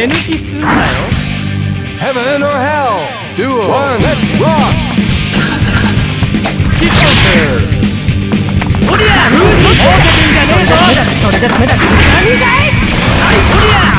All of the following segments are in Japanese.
手抜きすんなよ Heaven or hell. Duo. One. Let's rock. キッコーおりゃ風に大手君じゃねえぞそれじゃダメだ何だいはいおりゃ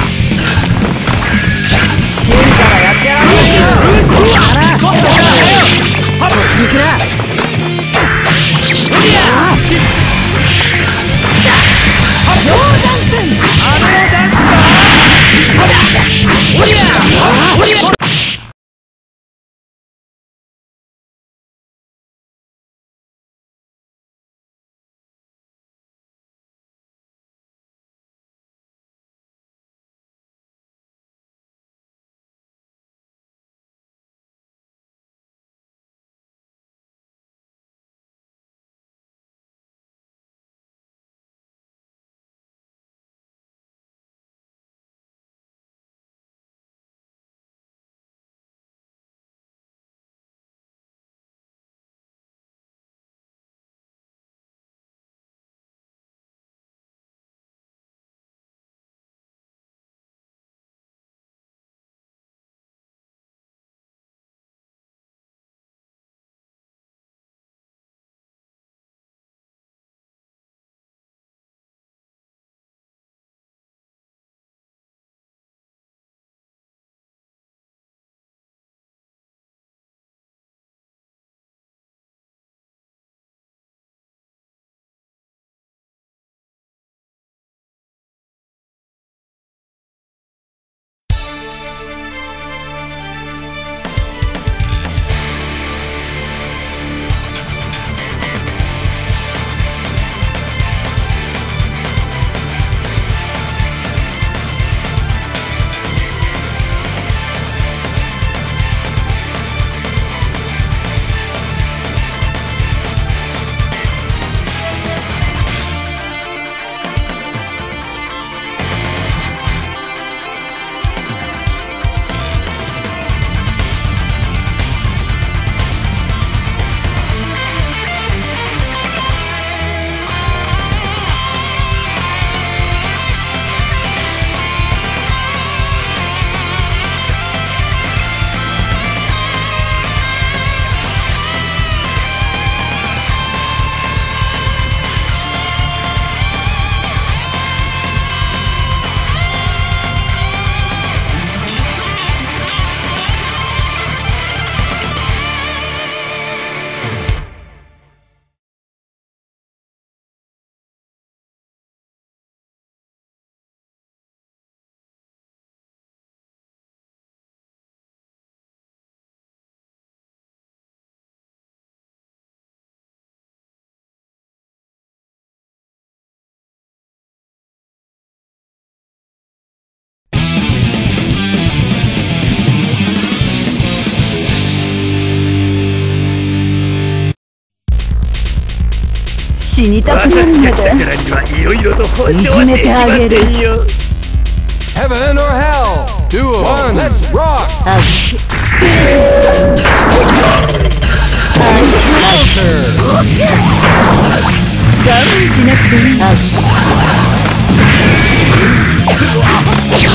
死にたくなるんだからからにはいろいろと報いじめてあげる Heaven or hell. Duo. One. Let's rock. Monster.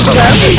我慢し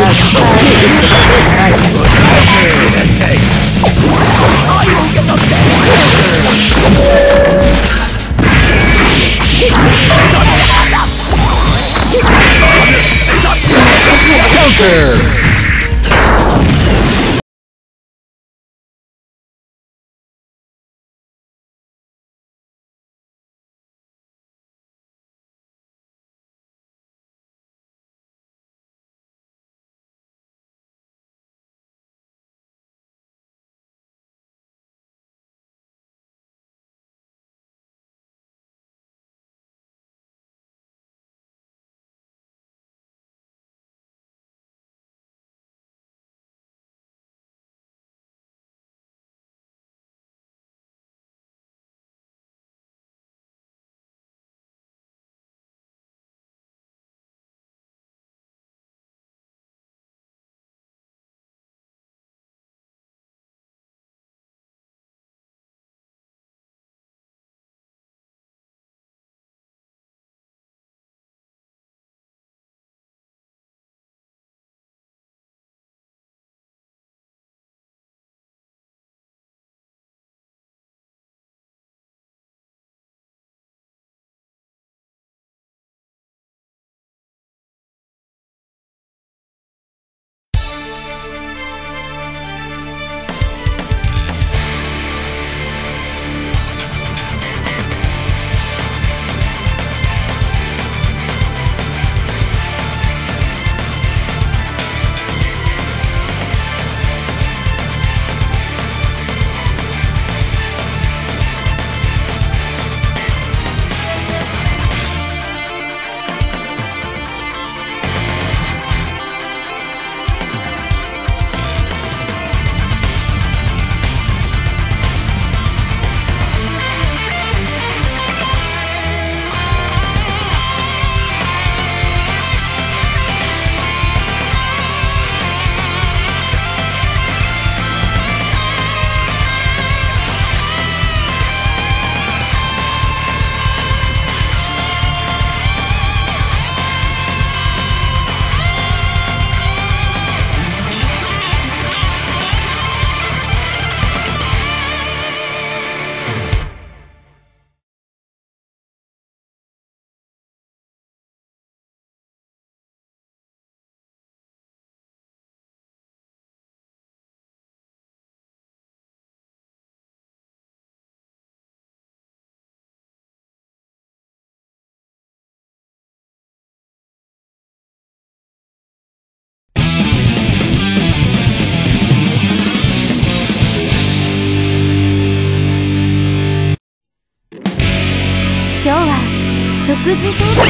無事そ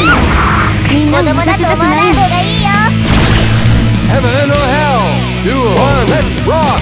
うだと思わない方がいいよ Heaven or hell. Duel. One. Let's rock.